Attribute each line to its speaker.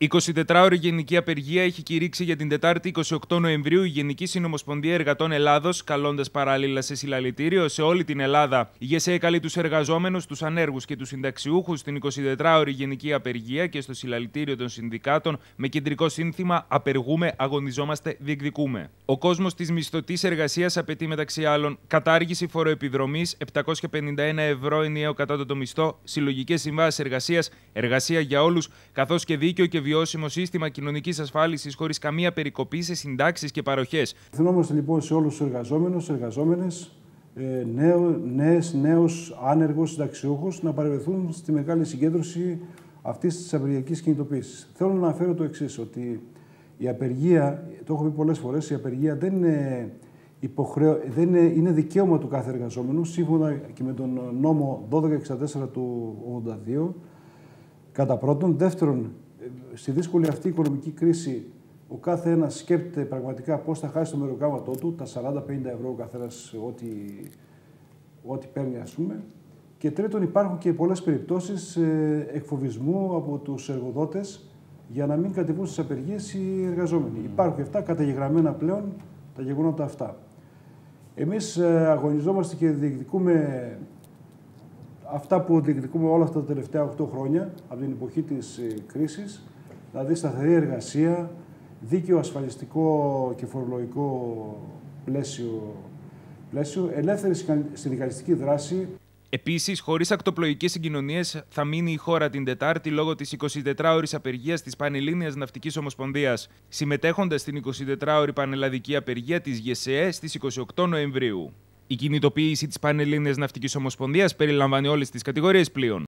Speaker 1: 24ωρη γενική απεργία έχει κηρύξει για την Τετάρτη 28 Νοεμβρίου η Γενική Συνομοσπονδία Εργατών Ελλάδος, καλώντας παράλληλα σε συλλαλητήριο σε όλη την Ελλάδα. Η ΓΕΣΕ καλεί τους εργαζόμενους, τους ανέργους και τους συνταξιούχους στην 24ωρη γενική απεργία και στο συλλαλητήριο των συνδικάτων με κεντρικό σύνθημα Απεργούμε, αγωνιζόμαστε, διεκδικούμε. Ο κόσμος της μισθωτής εργασίας απαιτεί μεταξύ άλλων κατάργηση φοροεπιδρομής, 751 ευρώ ενιαίο κατώτατο μισθό, συλλογικές συμβάσεις εργασίας, εργασία για όλους, καθώς και δίκαιο και βιώσιμο σύστημα κοινωνικής ασφάλισης χωρίς καμία περικοπή σε συντάξεις και παροχές.
Speaker 2: Θυμόμαστε λοιπόν σε όλους τους εργαζόμενους, εργαζόμενες, νέες, νέους, άνεργους, συνταξιούχους να παρευρεθούν στη μεγάλη συγκέντρωση αυτής της απεργιακής κινητοποίησης. Θέλω να αναφέρω το εξής, ότι η απεργία, το έχω πει πολλές φορές, η απεργία δεν είναι, υποχρέω, δεν είναι, είναι δικαίωμα του κάθε εργαζόμενου, σύμφωνα και με τον νόμο 1264 του 82. Κατά πρώτον. Δεύτερον, στη δύσκολη αυτή οικονομική κρίση ο κάθε ένας σκέπτεται πραγματικά πώς θα χάσει το μεροκάματό του, τα 40-50 ευρώ ο καθένας, ό,τι, ό,τι παίρνει, ας πούμε. Και τρίτον, υπάρχουν και πολλές περιπτώσεις ε, εκφοβισμού από τους εργοδότες για να μην κατεβούν στις απεργίες οι εργαζόμενοι. Mm. Υπάρχουν και αυτά καταγεγραμμένα πλέον τα γεγονότα αυτά. Εμείς ε, αγωνιζόμαστε και διεκδικούμε αυτά που διεκδικούμε όλα αυτά τα τελευταία 8 χρόνια από την εποχή της ε, κρίσης, δηλαδή σταθερή εργασία, δίκαιο ασφαλιστικό και φορολογικό πλαίσιο, πλαίσιο ελεύθερη συνδικαλιστική δράση.
Speaker 1: Επίσης, χωρίς ακτοπλοϊκές συγκοινωνίες, θα μείνει η χώρα την Τετάρτη λόγω της 24ωρη απεργίας της Πανελλήνιας Ναυτικής Ομοσπονδίας, συμμετέχοντας στην 24ωρη πανελλαδική απεργία της ΓΕΣΕΕ στις 28 Νοεμβρίου. Η κινητοποίηση της Πανελλήνιας Ναυτικής Ομοσπονδίας περιλαμβάνει όλες τις κατηγορίες πλοίων.